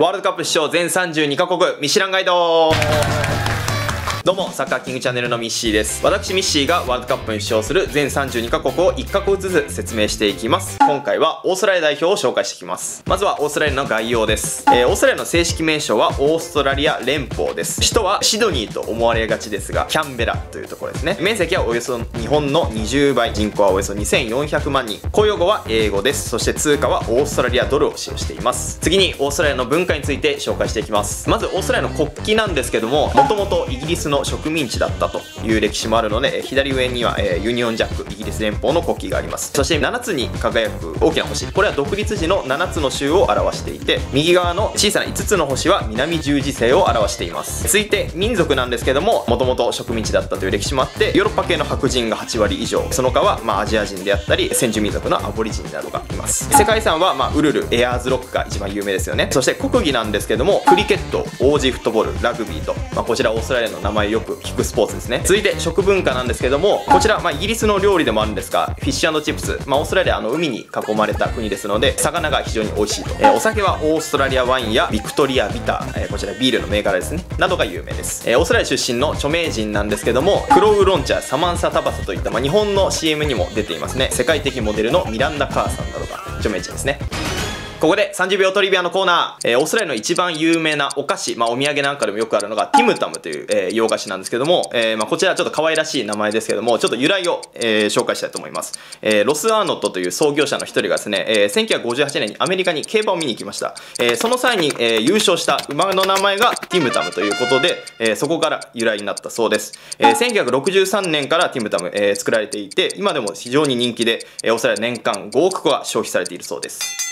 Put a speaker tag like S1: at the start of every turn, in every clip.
S1: ワールドカップ出場全32カ国ミッシランガイド。どうも、サッカーキングチャンネルのミッシーです。私、ミッシーがワールドカップに出場する全32カ国を1カ国ずつ説明していきます。今回はオーストラリア代表を紹介していきます。まずはオーストラリアの概要です。えー、オーストラリアの正式名称はオーストラリア連邦です。首都はシドニーと思われがちですが、キャンベラというところですね。面積はおよそ日本の20倍、人口はおよそ2400万人。公用語は英語です。そして通貨はオーストラリアドルを使用しています。次にオーストラリアの文化について紹介していきます。まずオーストラリアの国旗なんですけども、もともとイギリスの植民地だったという歴史もあるので左上には、ユニオンジャックイギリス連邦の国旗があります。そして7つに輝く大きな星。これは独立時の7つの州を表していて右側の小さな5つの星は南十字星を表しています。続いて民族なんですけどももともと植民地だったという歴史もあってヨーロッパ系の白人が8割以上。その他は、まあ、アジア人であったり先住民族のアボリジンなどがいます。世界遺産は、まあ、ウルルエアーズロックが一番有名ですよね。そして国技なんですけどもクリケットオージフットボールラグビーと、まあ、こちらオーストラリアの名前よく聞くスポーツですね。続いて食文化なんですけどもこちら、まあ、イギリスの料理でもあるんですがフィッシュチップス、まあ、オーストラリアの海に囲まれた国ですので魚が非常に美味しいと、えー、お酒はオーストラリアワインやビクトリアビター、えー、こちらビールの銘柄ですね。などが有名です、えー、オーストラリア出身の著名人なんですけどもクロウロンチャーサマンサタバサといった、まあ、日本の CM にも出ていますね。世界的モデルのミランダ・カーさんなどが著名人ですね。ここで30秒トリビアのコーナー。えー、オーストラリアの一番有名なお菓子、まあお土産なんかでもよくあるのが、ティムタムという、えー、洋菓子なんですけども、えー、まあこちらちょっと可愛らしい名前ですけども、ちょっと由来を、えー、紹介したいと思います。えー、ロス・アーノットという創業者の一人がですね、えー、1958年にアメリカに競馬を見に行きました。えー、その際に、えー、優勝した馬の名前がティムタムということで、えー、そこから由来になったそうです。えー、1963年からティムタム、えー、作られていて、今でも非常に人気で、えー、オーストラリア年間5億個が消費されているそうです。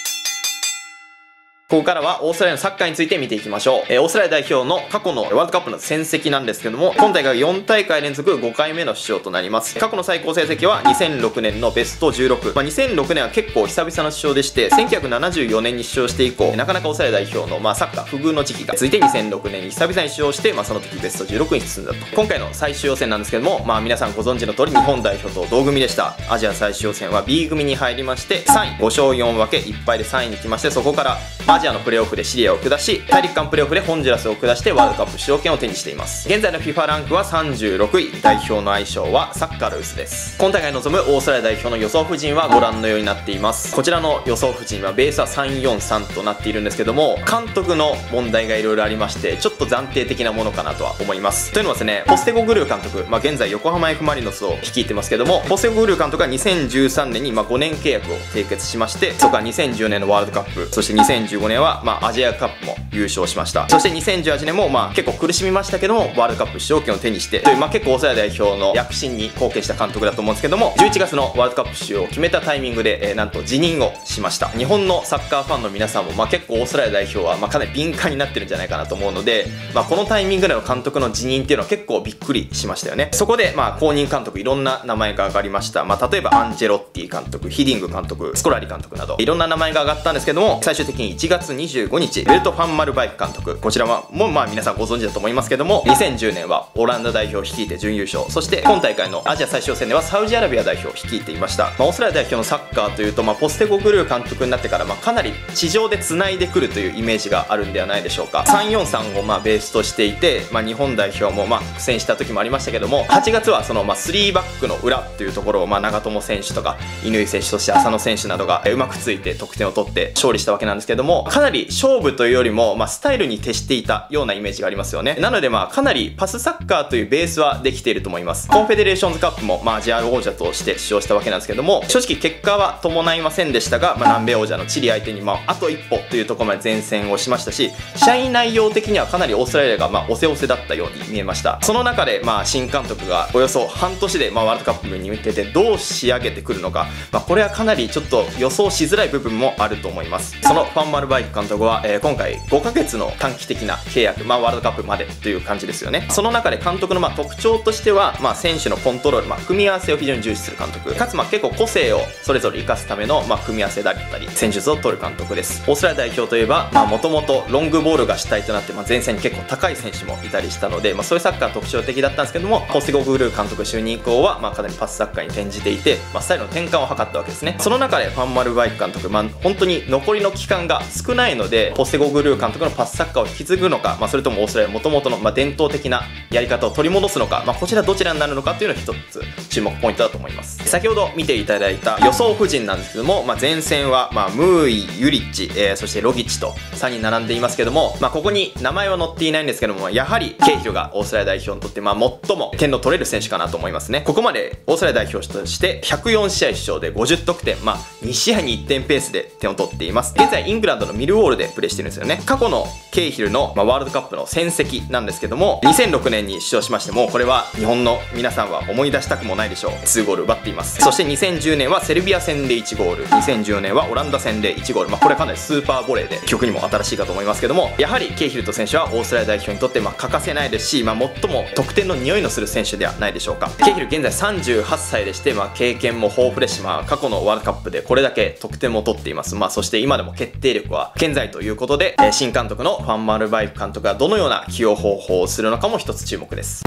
S1: ここからはオーストラリアのサッカーについて見ていきましょう。えー、オーストラリア代表の過去のワールドカップの戦績なんですけども、今大会4大会連続5回目の出場となります。過去の最高成績は2006年のベスト16。まあ、2006年は結構久々の出場でして、1974年に出場して以降、なかなかオーストラリア代表の、まあ、サッカー不遇の時期が続いて2006年に久々に出場して、まあ、その時ベスト16に進んだと。今回の最終予選なんですけども、まあ、皆さんご存知の通り日本代表と同組でした。アジア最終予選は B 組に入りまして、3位、5勝4分け、1敗で3位に来まして、そこからアジアのプレーオフでシリアを下し大陸間プレーオフでホンジュラスを下してワールドカップ出場権を手にしています。現在の FIFA ランクは36位。代表の愛称はサッカールースです。今大会臨むオーストラリア代表の予想布陣はご覧のようになっています。こちらの予想布陣はベースは343となっているんですけども監督の問題がいろいろありましてちょっと暫定的なものかなとは思います。というのはですねポステゴグルー監督、まあ、現在横浜 F・ マリノスを率いてますけどもポステゴグルー監督は2013年にま5年契約を締結しましてそこから2010年のワールドカップそして2015年はまアジアカップも優勝しました。そして2018年もまあ結構苦しみましたけどもワールドカップ出場権を手にしてという、まあ、結構オーストラリア代表の躍進に貢献した監督だと思うんですけども11月のワールドカップ出場を決めたタイミングで、えー、なんと辞任をしました。日本のサッカーファンの皆さんも、まあ、結構オーストラリア代表は、まあ、かなり敏感になってるんじゃないかなと思うので、まあ、このタイミングでの監督の辞任っていうのは結構びっくりしましたよね。そこで、まあ、公認監督いろんな名前が上がりました、まあ、例えばアンチェロッティ監督ヒディング監督スコラリ監督などいろんな名前が上がったんですけども最終的に1月25日ベルト・ファンマルバイク監督。こちらはもうまあ皆さんご存知だと思いますけども2010年はオランダ代表を率いて準優勝。そして今大会のアジア最終戦ではサウジアラビア代表を率いていました、まあ、オーストラリア代表のサッカーというと、まあ、ポステゴグルー監督になってから、まあ、かなり地上で繋いでくるというイメージがあるんではないでしょうか。343をまあベースとしていて、まあ、日本代表もまあ苦戦した時もありましたけども8月はそのまあ3バックの裏というところをまあ長友選手とか乾選手そして浅野選手などがうまくついて得点を取って勝利したわけなんですけどもかなり勝負というよりも、まあ、スタイルに徹していたようなイメージがありますよね。なのでまあかなりパスサッカーというベースはできていると思います。コンフェデレーションズカップもまあアジア王者として出場したわけなんですけども正直結果は伴いませんでしたが、まあ、南米王者のチリ相手にまああと一歩というところまで善戦をしましたし試合内容的にはかなりオーストラリアがまあ押せ押せだったように見えました。その中でまあ新監督がおよそ半年でまあワールドカップに向けてどう仕上げてくるのか、まあ、これはかなりちょっと予想しづらい部分もあると思います。そのファンマルバイク監督は、えー、今回5ヶ月の短期的な契約、まあ、ワールドカップまでという感じですよね。その中で監督のまあ特徴としては、まあ、選手のコントロール、まあ、組み合わせを非常に重視する監督。かつまあ結構個性をそれぞれ生かすためのまあ組み合わせだったり戦術を取る監督です。オーストラリア代表といえばもともとロングボールが主体となって、まあ、前線に結構高い選手もいたりしたので、まあ、そういうサッカー特徴的だったんですけどもポステゴグルー監督就任以降は、まあ、かなりパスサッカーに転じていて、まあ、スタイルの転換を図ったわけですね。その中でファンマルバイク監督、まあ、本当に残りの期間が少ないのでポステゴグルー監督のパスサッカーを引き継ぐのか、まあ、それともオーストラリアもともとの、まあ、伝統的なやり方を取り戻すのか、まあ、こちらどちらになるのかというのが一つ注目ポイントだと思います。先ほど見ていただいた予想布陣なんですけども、まあ、前線は、まあ、ムーイユリッチ、えー、そしてロギッチと3人並んでいますけども、まあ、ここに名前は載っていないんですけどもやはりケイヒルがオーストラリア代表にとって、まあ、最も点の取れる選手かなと思いますね。ここまでオーストラリア代表として104試合出場で50得点、まあ、2試合に1点ペースで点を取っています。現在イングランドのミルウォールでプレーしてるんですよね。過去のケイヒルの、まあ、ワールドカップの戦績なんですけども2006年に出場しましてもこれは日本の皆さんは思い出したくもないでしょう。2ゴール奪っています。そして2010年はセルビア戦で1ゴール。2014年はオランダ戦で1ゴール、まあ、これかなりスーパーボレーで記憶にも新しいかと思いますけどもやはりケイヒルト選手はオーストラリア代表にとってまあ欠かせないですし、まあ、最も得点の匂いのする選手ではないでしょうか。ケイヒル現在38歳でして、まあ、経験も豊富ですし、まあ、過去のワールドカップでこれだけ得点も取っています、まあ、そして今でも決定力は健在ということで、えー、新監督のファンマルバイク監督がどのような起用方法をするのかも一つ注目です。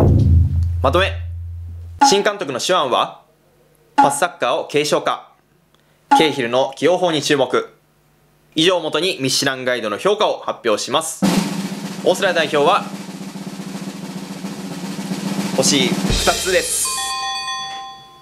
S1: まとめ。新監督の手腕はパスサッカーを継承化ケイヒルの起用法に注目。以上をもとにミシュランガイドの評価を発表します。オーストラリア代表は星2つです。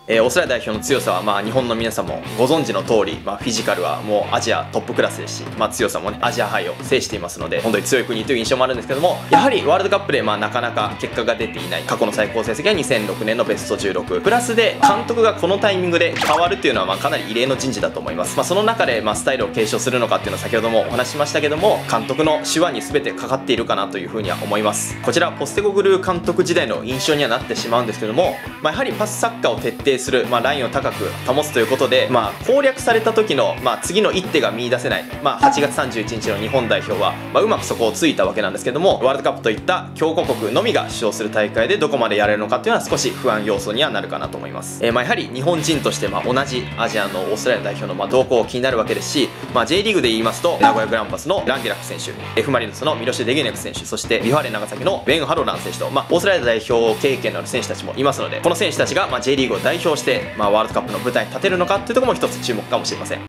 S1: えー、オーストラリア代表の強さは、まあ、日本の皆さんもご存知の通り、まあ、フィジカルはもうアジアトップクラスですし、まあ、強さもねアジア杯を制していますので本当に強い国という印象もあるんですけどもやはりワールドカップで、まあ、なかなか結果が出ていない過去の最高成績は2006年のベスト16プラスで監督がこのタイミングで変わるっていうのは、まあ、かなり異例の人事だと思います、まあ、その中で、まあ、スタイルを継承するのかっていうのは先ほどもお話しましたけども監督の手腕に全てかかっているかなというふうには思います。こちらポステコグルー監督時代の印象にはなってしまうんですけども、まあ、やはりパスサッカーを徹底する、まあ、ラインを高く保つということで、まあ、攻略された時の、まあ、次の一手が見出せない、まあ、8月31日の日本代表は、まあ、うまくそこをついたわけなんですけどもワールドカップといった強豪国のみが出場する大会でどこまでやれるのかっていうのは少し不安要素にはなるかなと思います、えー、まあやはり日本人としてまあ同じアジアのオーストラリア代表のまあ動向気になるわけですし、まあ、J リーグで言いますと名古屋グランパスのランゲラック選手 F マリノスのミロシェ・デゲネク選手そして V・ファーレン長崎のベン・ハロラン選手と、まあ、オーストラリア代表経験のある選手たちもいますのでこの選手たちがまあ J リーグを代表して、まあ、ワールドカップの舞台に立てるのかっていうところも一つ注目かもしれません。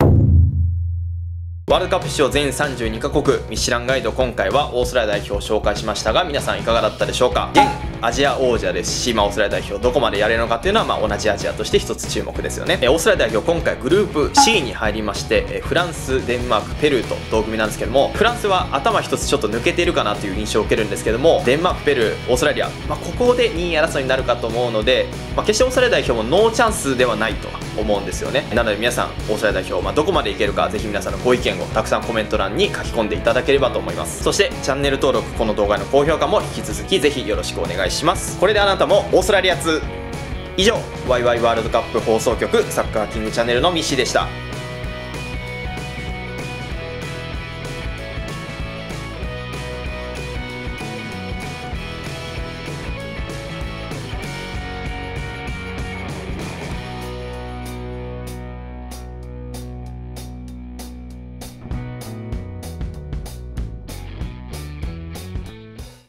S1: ワールドカップ史上全32カ国ミシュランガイド今回はオーストラリア代表を紹介しましたが皆さんいかがだったでしょうか？アジア王者ですし、まあ、オーストラリア代表どこまでやれるのかっていうのは、まあ、同じアジアとして一つ注目ですよね。えオーストラリア代表今回グループ C に入りましてえフランスデンマークペルーと同組なんですけどもフランスは頭一つちょっと抜けているかなという印象を受けるんですけどもデンマークペルーオーストラリア、まあ、ここで2位争いになるかと思うので、まあ、決してオーストラリア代表もノーチャンスではないと思うんですよね。なので皆さんオーストラリア代表、まあ、どこまでいけるかぜひ皆さんのご意見をたくさんコメント欄に書き込んでいただければと思います。そしてチャンネル登録この動画の高評価も引き続きぜひよろしくお願いします。します。これであなたもオーストラリア通。以上ワイワイワールドカップ放送局サッカーキングチャンネルのミッシーでした。